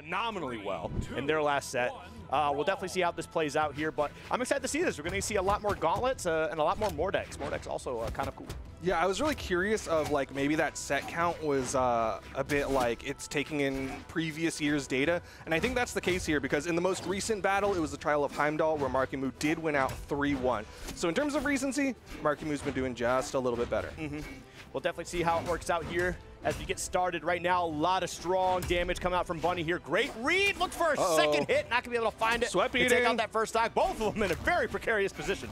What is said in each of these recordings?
phenomenally well in their last set. Uh, we'll definitely see how this plays out here, but I'm excited to see this. We're going to see a lot more gauntlets uh, and a lot more Mordex. Mordex also uh, kind of cool. Yeah, I was really curious of like maybe that set count was uh, a bit like it's taking in previous year's data, and I think that's the case here because in the most recent battle, it was the trial of Heimdall where Marckiemoo did win out 3-1. So in terms of recency, Marckiemoo's been doing just a little bit better. Mm -hmm. We'll definitely see how it works out here as we get started right now. A lot of strong damage coming out from Bunny here. Great read. Look for a uh -oh. second hit. Not going to be able to find it. Sweat to take out that first stock. Both of them in a very precarious position.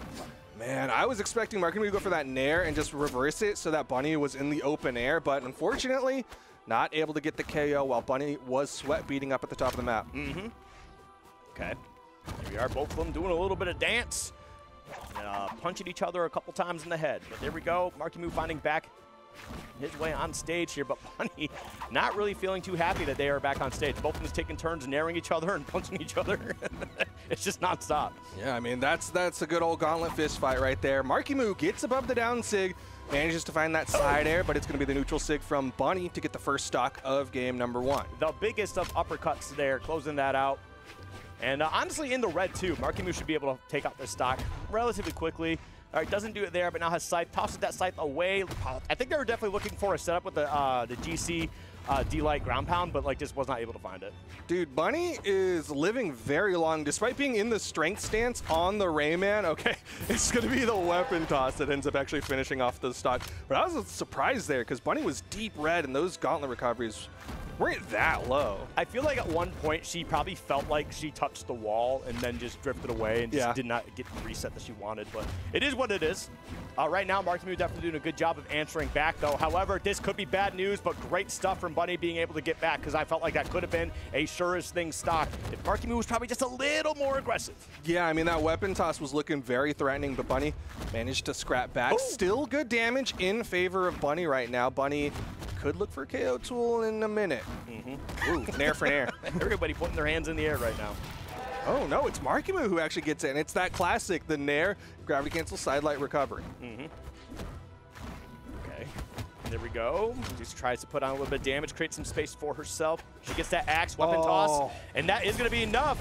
Man, I was expecting Markin to go for that Nair and just reverse it so that Bunny was in the open air, but unfortunately, not able to get the KO while Bunny was sweat beating up at the top of the map. Mm-hmm. Okay. Here we are, both of them doing a little bit of dance. Uh, punching each other a couple times in the head. But there we go. Marckiemoo finding back his way on stage here, but Bunny not really feeling too happy that they are back on stage. Both of them taking turns naring each other and punching each other. it's just nonstop. Yeah, I mean, that's that's a good old gauntlet fist fight right there. Marckiemoo gets above the down sig, manages to find that side air, but it's going to be the neutral sig from Bunny to get the first stock of game number one. The biggest of uppercuts there, closing that out. And uh, honestly, in the red, too, Marckiemoo should be able to take out their stock relatively quickly. All right, doesn't do it there, but now has Scythe, tosses that Scythe away. I think they were definitely looking for a setup with the uh, the GC uh, D-Light ground pound, but like just was not able to find it. Dude, Bunny is living very long, despite being in the strength stance on the Rayman. Okay, it's going to be the weapon toss that ends up actually finishing off the stock. But I was surprised there because Bunny was deep red, and those gauntlet recoveries weren't that low. I feel like at one point she probably felt like she touched the wall and then just drifted away and just yeah. did not get the reset that she wanted. But it is what it is. Uh, right now, Mark definitely doing a good job of answering back, though. However, this could be bad news, but great stuff from Bunny being able to get back because I felt like that could have been a surest thing stock if Marky was probably just a little more aggressive. Yeah, I mean, that weapon toss was looking very threatening, but Bunny managed to scrap back. Ooh. Still good damage in favor of Bunny right now. Bunny could look for KO tool in a minute. Mm -hmm. Ooh, nair for nair. Everybody putting their hands in the air right now. Oh, no, it's Marckiemoo who actually gets in. It's that classic, the Nair, gravity cancel, sidelight recovery. Mm -hmm. Okay, there we go. Just tries to put on a little bit of damage, create some space for herself. She gets that axe weapon oh. toss, and that is going to be enough.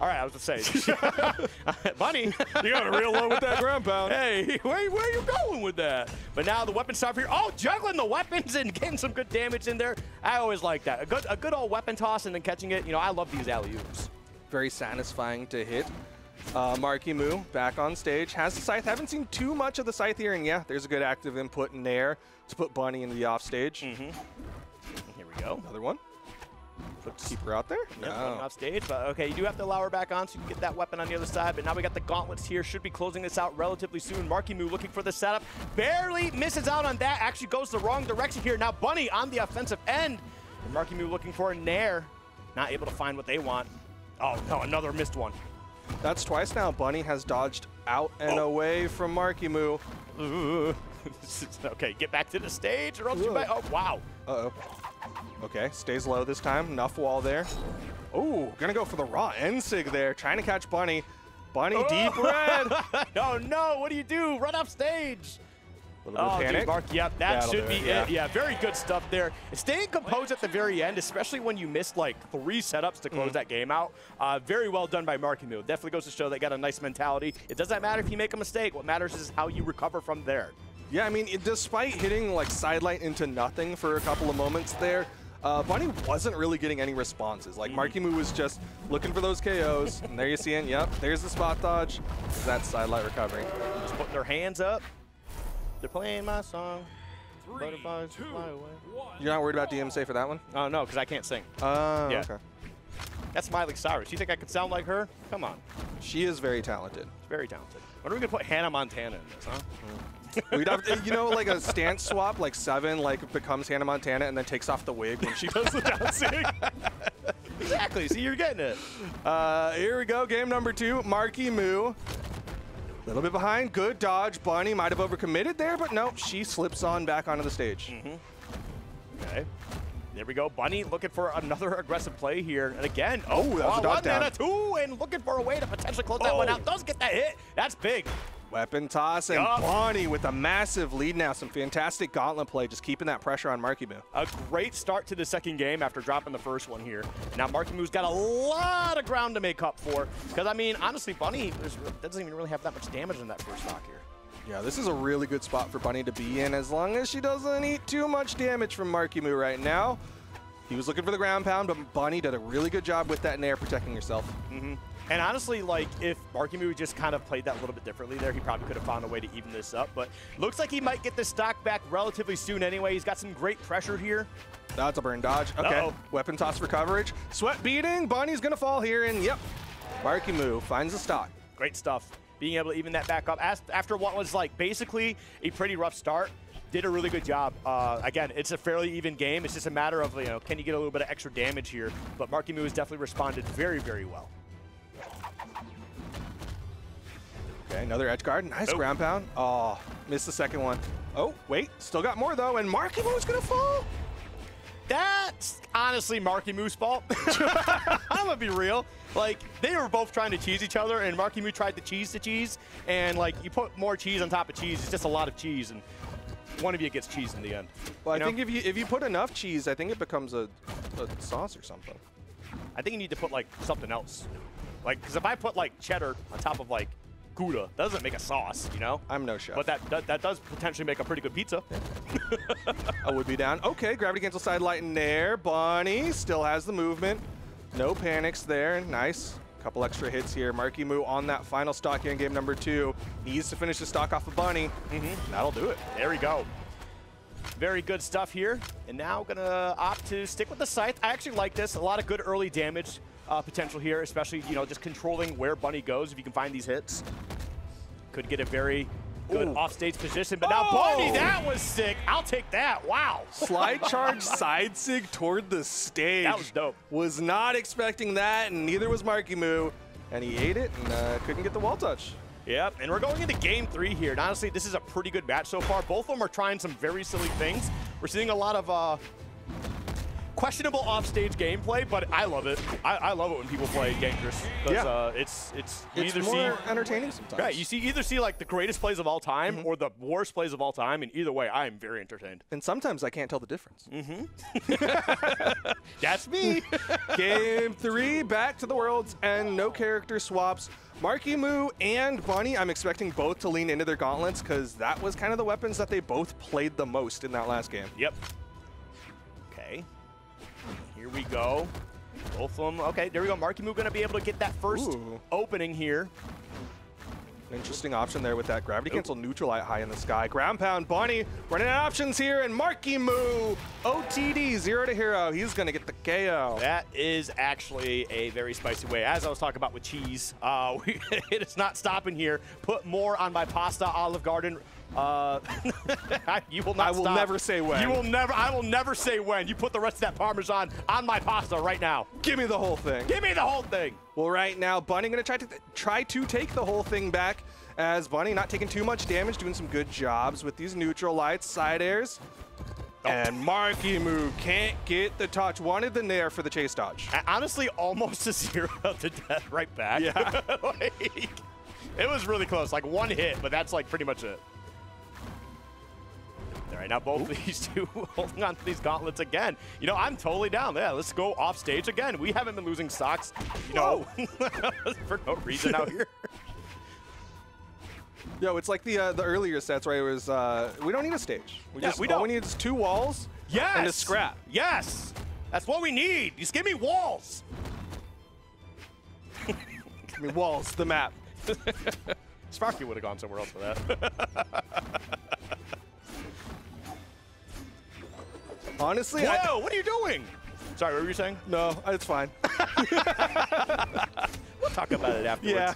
All right, I was going to say, Bunny, you got it real low with that ground pound. Hey, where, where are you going with that? But now the weapon stuff here. Oh, juggling the weapons and getting some good damage in there. I always like that. A good, a good old weapon toss and then catching it. You know, I love these alley-oops. Very satisfying to hit. Uh, Marckiemoo back on stage. Has the Scythe. Haven't seen too much of the Scythe here, and yeah, there's a good active input in there to put Bunny into the offstage. Mm -hmm. Here we go. Another one. Keep her out there? Yep, no. off stage, but okay, you do have to allow her back on so you can get that weapon on the other side, but now we got the gauntlets here. Should be closing this out relatively soon. Marckiemoo looking for the setup. Barely misses out on that. Actually goes the wrong direction here. Now Bunny on the offensive end. And Marckiemoo looking for a Nair. Not able to find what they want. Oh, no, another missed one. That's twice now. Bunny has dodged out and oh. away from Marckiemoo. okay, get back to the stage or else you might. Oh, wow. Uh-oh. Okay, stays low this time. Enough wall there. Oh, gonna go for the raw Ensig there, trying to catch Bunny. Bunny oh. deep red. oh no, what do you do? Run off stage. oh, dude, Mark, yep, that That'll should be it. Yeah. yeah. very good stuff there. Staying composed at the very end, especially when you missed like three setups to close mm. that game out. Uh, very well done by Marckiemoo. Definitely goes to show they got a nice mentality. It doesn't matter if you make a mistake. What matters is how you recover from there. Yeah, I mean, it, despite hitting like sidelight into nothing for a couple of moments there, uh, Bunny wasn't really getting any responses. Like, mm. Marckiemoo was just looking for those KOs. and there you see it. Yep, there's the spot dodge. There's that sidelight recovery. Just putting their hands up. They're playing my song. Three, Butterflies two, fly away. One. You're not worried about DMC for that one? Oh, uh, no, because I can't sing. Uh, yeah. okay. That's Miley Cyrus. You think I could sound like her? Come on. She is very talented. Very talented. When are we going to put Hannah Montana in this, huh? Mm. We'd have, to, you know, like a stance swap, like Seven, like becomes Hannah Montana and then takes off the wig when she does the dancing. exactly. See, you're getting it. Uh, here we go. Game number two. Marckiemoo. A little bit behind. Good dodge. Bunny might have overcommitted there, but no, she slips on back onto the stage. Mm -hmm. Okay. There we go. Bunny looking for another aggressive play here. And again, oh, that was a one down. and a two, and looking for a way to potentially close oh. that one out. Does get that hit. That's big. Weapon toss and Yup. Bunny with a massive lead now. Some fantastic gauntlet play, just keeping that pressure on Marckiemoo. A great start to the second game after dropping the first one here. Now Marky Moo's got a lot of ground to make up for. Because, I mean, honestly, Bunny doesn't even really have that much damage in that first knock here. Yeah, this is a really good spot for Bunny to be in as long as she doesn't eat too much damage from Marckiemoo right now. He was looking for the ground pound, but Bunny did a really good job with that nair protecting herself. Mm-hmm. And honestly, like, if Marckiemoo just kind of played that a little bit differently there, he probably could have found a way to even this up. But looks like he might get the stock back relatively soon anyway. He's got some great pressure here. That's a burn dodge. Okay, Uh-oh. weapon toss for coverage. Sweat beating. Bunny's gonna fall here, and yep, Marckiemoo finds the stock. Great stuff. Being able to even that back up As- after what was like basically a pretty rough start. Did a really good job. Uh, again, it's a fairly even game. It's just a matter of, you know, can you get a little bit of extra damage here? But Marckiemoo has definitely responded very, very well. Okay, another edge guard. Nice Nope. ground pound. Oh, missed the second one. Oh, wait, still got more though, and Marky Moo's gonna fall. That's honestly Marckiemoo's fault. I'm gonna be real. Like they were both trying to cheese each other, and Marckiemoo tried to cheese the cheese, and like you put more cheese on top of cheese, it's just a lot of cheese, and one of you gets cheese in the end. Well, I know? think if you if you put enough cheese, I think it becomes a, a sauce or something. I think you need to put like something else, like because if I put like cheddar on top of like Gouda, that doesn't make a sauce, you know. I'm no chef. But that, that that does potentially make a pretty good pizza. I would be down. Okay, gravity cancel side light in there. Bunny still has the movement. No panics there. Nice. Couple extra hits here. Marckiemoo on that final stock here in game number two. Needs to finish the stock off of Bunny. Mm-hmm. That'll do it. There we go. Very good stuff here. And now gonna opt to stick with the scythe. I actually like this. A lot of good early damage uh, potential here, especially, you know, just controlling where Bunny goes if you can find these hits. Could get a very good Ooh. off-stage position. But now Oh! Bunny, that was sick. I'll take that. Wow. Slide charge side sig toward the stage. That was dope. Was not expecting that, and neither was Marckiemoo. And he ate it and uh, couldn't get the wall touch. Yep, and we're going into game three here. And honestly, this is a pretty good match so far. Both of them are trying some very silly things. We're seeing a lot of uh, questionable offstage gameplay, but I love it. I, I love it when people play because Yeah. uh, it's it's you It's either more see entertaining sometimes. right, you see either see like the greatest plays of all time Mm-hmm. or the worst plays of all time, and either way, I am very entertained. and sometimes I can't tell the difference. Mm -hmm. That's me. Game three, back to the worlds, and no character swaps. Marckiemoo and Bunny, I'm expecting both to lean into their gauntlets because that was kind of the weapons that they both played the most in that last game. yep. Here we go. Both of them. Okay, there we go. Marckiemoo going to be able to get that first Ooh. opening here. Interesting option there with that gravity cancel neutralite high in the sky. Ground pound, Bunny running out of options here, and Marckiemoo, OTD, zero to hero. He's going to get the KO. That is actually a very spicy way. As I was talking about with cheese, uh, we, it is not stopping here. Put more on my pasta Olive Garden. Uh, you will not I will stop. never say when. You will never. I will never say when. You put the rest of that Parmesan on my pasta right now. Give me the whole thing. Give me the whole thing. Well, right now, Bunny going to try to try to take the whole thing back as Bunny not taking too much damage, doing some good jobs with these neutral lights, side airs. And Marckiemoo can't get the touch. Wanted the nair for the chase dodge. Honestly, almost a zero to death right back. Yeah. like, it was really close. Like one hit, but that's like pretty much it. All right, now both these two holding on to these gauntlets again. You know, I'm totally down. Yeah, let's go off stage again. We haven't been losing socks, you know, for no reason out here. Yo, it's like the uh, the earlier sets where it was, uh, we don't need a stage. We Yeah, just, we don't. we need is two walls Yes. and a scrap. Yes. That's what we need. Just give me walls. I mean, walls, the map. Sparky would have gone somewhere else for that. Honestly, I, Whoa, what are you doing? Sorry, what were you saying? no, it's fine. We'll talk about it afterwards. yeah.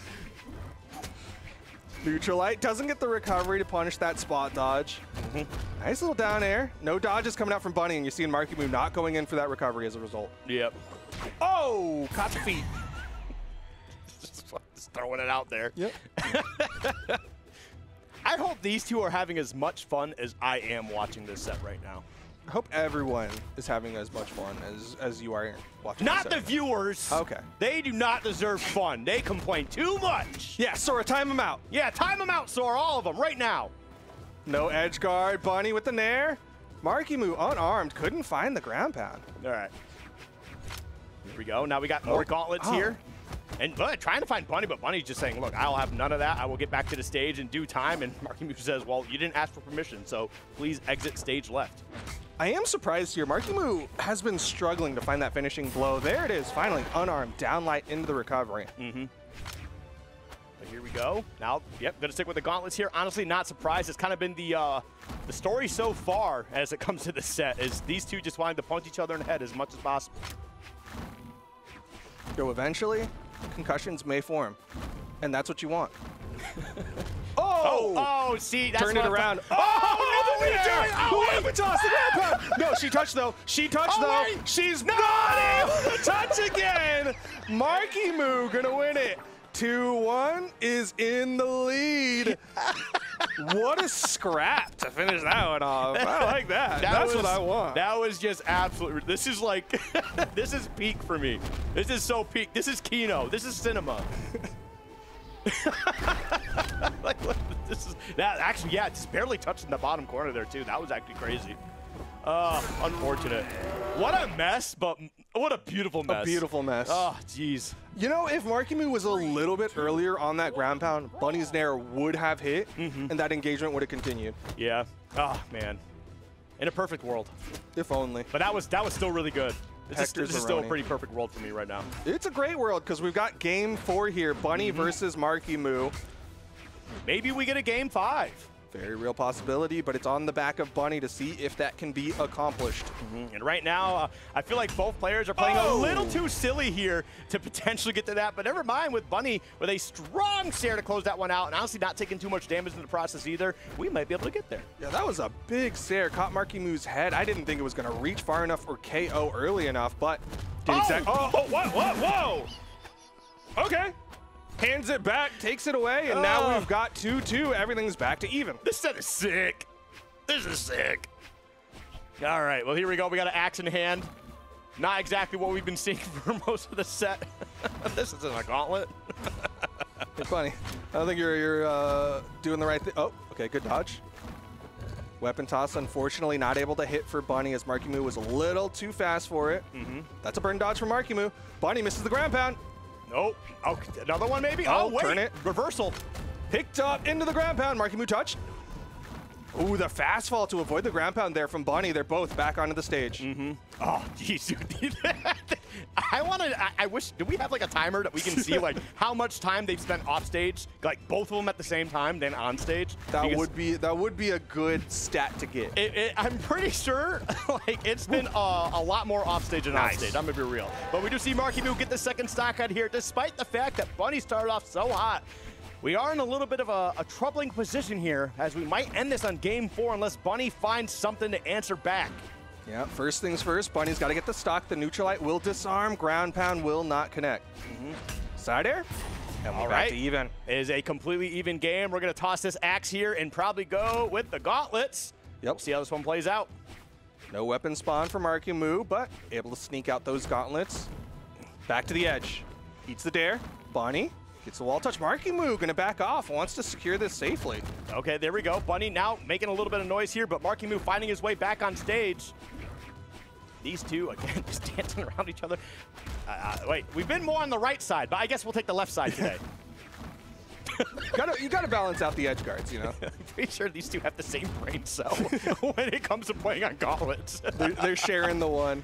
Neutralite doesn't get the recovery to punish that spot dodge. Mm-hmm. Nice little down air. No dodges coming out from Bunny, and you're seeing Marckiemoo not going in for that recovery as a result. Yep. Oh, caught the feet. Just just throwing it out there. Yep. I hope these two are having as much fun as I am watching this set right now. I hope everyone is having as much fun as, as you are watching. Not the viewers. Okay. They do not deserve fun. They complain too much. Yeah, Sora, time them out. Yeah, time them out, Sora, all of them, right now. No edge guard, Bunny with the nair. Marckiemoo unarmed, couldn't find the ground pound. All right. Here we go. Now we got more oh. gauntlets oh. here. And but trying to find Bunny, but Bunny's just saying, look, I'll have none of that. I will get back to the stage in due time. And Marckiemoo says, well, you didn't ask for permission, so please exit stage left. I am surprised here. Marckiemoo has been struggling to find that finishing blow. There it is, finally, unarmed, downlight into the recovery. Mm-hmm. But here we go. Now, yep, gonna stick with the gauntlets here. Honestly, not surprised. It's kind of been the uh, the story so far as it comes to the set is these two just wanting to punch each other in the head as much as possible. Go eventually, concussions may form, and that's what you want. oh! oh! Oh, see, that's Turn it around. Oh, oh, what are you doing? Oh, wait. Toss the ground pound. No, she touched, though. She touched, oh, though. Wait. She's no. not able to touch again. Marckiemoo gonna win it. 2-1 is in the lead. what a scrap to finish that one off. I like that. that That's was, what I want. That was just absolutely. This is like, this is peak for me. This is so peak. This is Kino. This is cinema. like, this is that actually, yeah, just barely touching the bottom corner there too. That was actually crazy. Uh, unfortunate. What a mess, but what a beautiful mess. A beautiful mess. Oh, jeez. You know, if Marckiemoo was a little bit earlier on that ground pound, Bunny's Nair would have hit, mm -hmm. and that engagement would have continued. Yeah. Oh, man. In a perfect world. If only. But that was that was still really good. This, is, this is, still a pretty perfect world for me right now. It's a great world because we've got game four here, Bunny mm -hmm. versus Marckiemoo. Maybe we get a game five. Very real possibility, but it's on the back of Bunny to see if that can be accomplished. Mm -hmm. And right now, uh, I feel like both players are playing oh! a little too silly here to potentially get to that, but never mind with Bunny with a strong stare to close that one out, and honestly not taking too much damage in the process either. We might be able to get there. Yeah, that was a big stare. Caught Marckiemoo's head. I didn't think it was going to reach far enough or KO early enough, but did oh! exactly. Oh, oh, what, what, whoa! Okay hands it back, takes it away, and now we've got 2-2. Everything's back to even. This set is sick. This is sick. All right, well, here we go. We got an axe in hand. Not exactly what we've been seeing for most of the set. this isn't a gauntlet. it's funny. I don't think you're, you're uh, doing the right thing. Oh, okay, good dodge. Weapon toss, unfortunately, not able to hit for Bunny as Marckiemoo was a little too fast for it. Mm -hmm. That's a burn dodge for Marckiemoo. Bunny misses the ground pound. Nope. Oh, another one maybe? Oh, oh wait. Turn it. Reversal. Picked up into the ground pound. Marckiemoo touch. Ooh, the fast fall to avoid the ground pound there from Bunny. They're both back onto the stage. Mm-hmm. Oh, jeez, I want to. I, I, wish. Do we have like a timer that we can see like how much time they've spent off stage, like both of them at the same time, then on stage? That because would be that would be a good stat to get. It, it, I'm pretty sure like it's been uh, a lot more off stage than nice. on stage. I'm gonna be real. But we do see Marckiemoo get the second stock out here, despite the fact that Bunny started off so hot. We are in a little bit of a, a, troubling position here as we might end this on game four unless Bunny finds something to answer back. Yeah, first things first, Bunny's got to get the stock. The Neutralite will disarm. Ground pound will not connect. Mm -hmm. Side air. And we're All right. to even. It is a completely even game. We're going to toss this axe here and probably go with the gauntlets. Yep. We'll see how this one plays out. No weapon spawn for Marckiemoo, but able to sneak out those gauntlets. Back to the edge. Eats the dare. Bunny Gets the wall touch. Marckiemoo gonna back off, wants to secure this safely. Okay, there we go. Bunny now making a little bit of noise here, but Marckiemoo finding his way back on stage. These two, again, just dancing around each other. Uh, uh, wait, we've been more on the right side, but I guess we'll take the left side today. gotta, you gotta balance out the edge guards, you know? I'm pretty sure these two have the same brain cell when it comes to playing on gauntlets. they're, they're, sharing the one.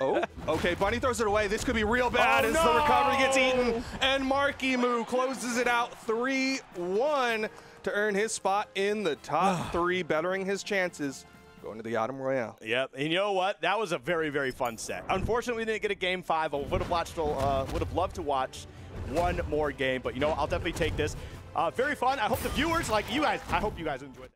oh, okay, Bunny throws it away. This could be real bad oh, as no! the recovery gets eaten. And Marckiemoo closes it out 3-1 to earn his spot in the top three, bettering his chances going to the Autumn Royale. Yep, and you know what? That was a very, very fun set. Unfortunately, we didn't get a game five. I would have watched, uh, would have loved to watch one more game. But you know, I'll definitely take this. Uh, very fun. I hope the viewers, like you guys, I hope you guys enjoyed